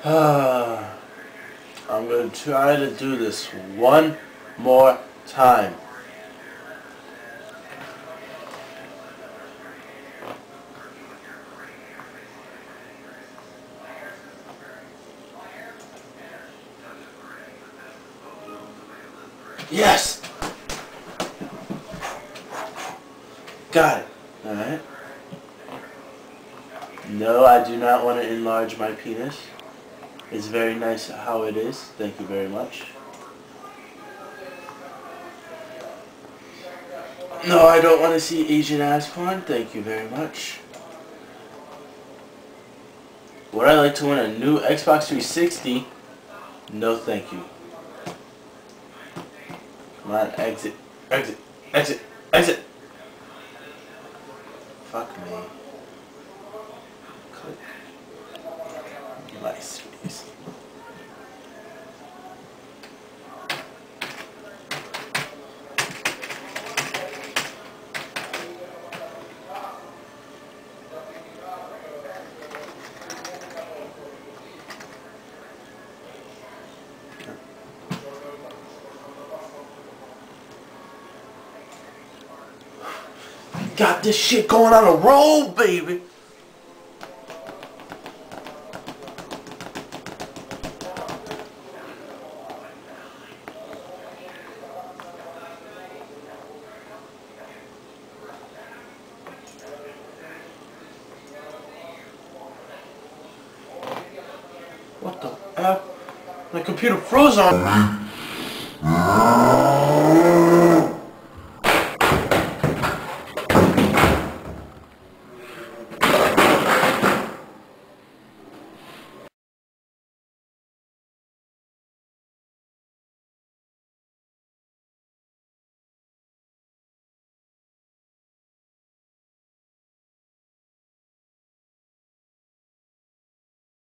I'm going to try to do this one more time. Yes! Got it. Alright. No, I do not want to enlarge my penis. It's very nice how it is. Thank you very much. No, I don't want to see Asian ass porn. Thank you very much. Would I like to win a new Xbox 360? No, thank you. Come on, exit. Exit. Exit. Exit. Fuck me. Click. Nice face. Got this shit going on a roll, baby. What the F? My computer froze on me.